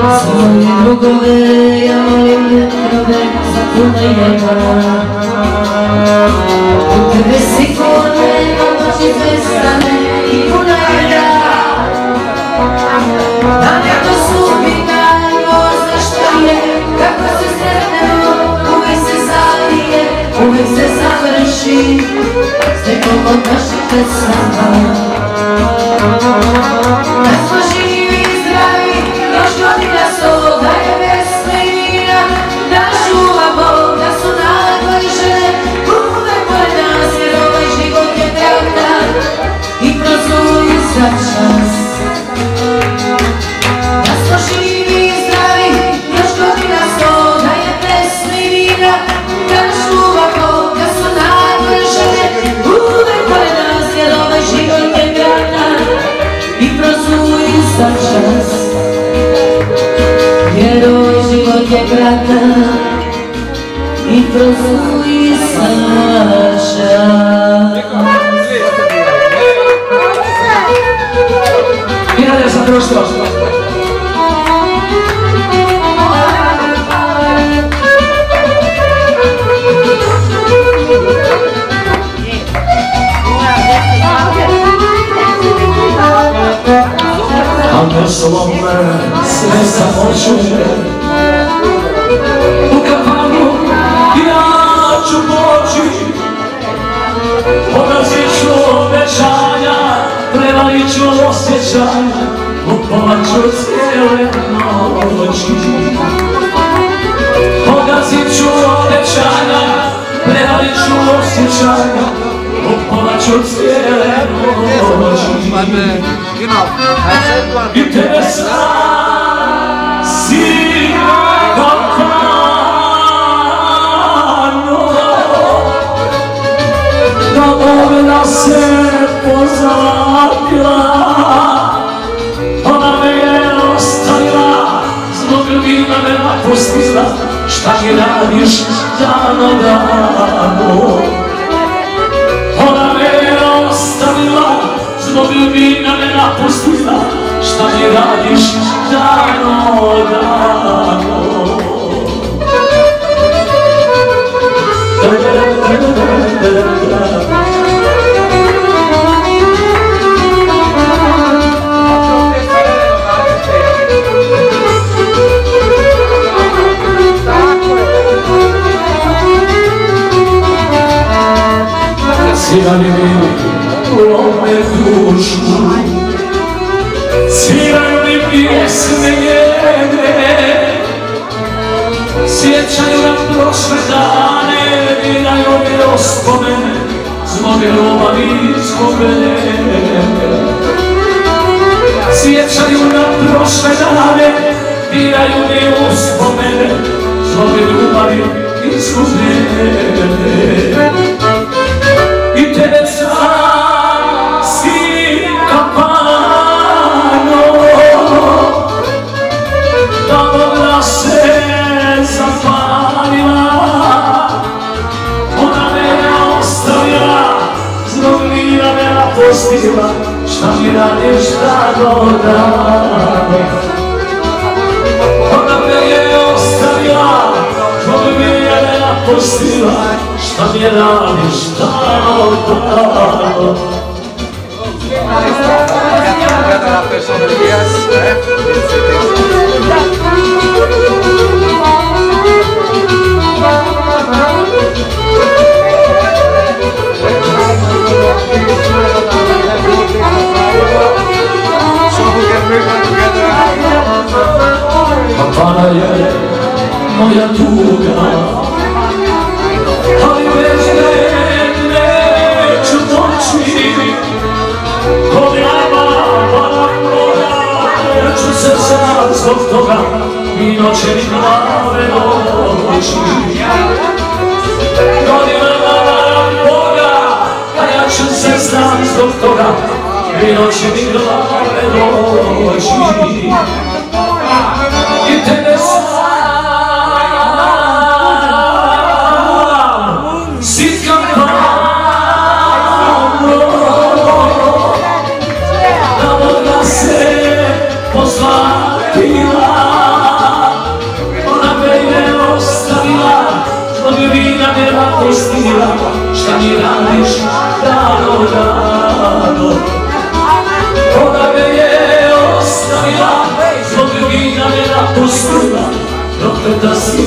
Svoje drugove, ja volim vjetrove, za puno jedna. U tebe si kone, noći zvestane i puna jedna. Da neko sudbina, ko zna šta je, kako se sretnemo, uvijek se zalije, uvijek se završi, s nekom od naših pesama. Za čas. Jer ovaj život je kratak i prozuji za Prevalit ću osjećanja Kupovat ću cijele noći Pogazit ću obećanja Prevalit ću osjećanja Kupovat ću cijele noći But uh, you know, I said one. I tebe sam vina me napustila Šta mi radiš dano dano Ona me je ostavila Zbog vina me napustila Šta mi radiš dano Svirali mi lome dušu Sviraju mi pjesme njene Sjećaju na prošle dane Diraju mi ospomene Zbog ljubavi, mene Sjećaju na prošle dane Diraju mi uspomene Zbog ljubavi i me napustila šta mi radiš rado rado ona me je ostavila zbog mira me napustila šta mi radiš rado rado Together Kapana je moja tuga Ali bez nje neću moći Godinama moja Neću se sam zbog toga I noće mi glave noći Godinama Boga A ja se sam zbog toga I noće mi glave noći ljubimljane napustila Šta mi radiš? Dano, dano. Ona me je ostavila. Zbog ljubimljane napustila da si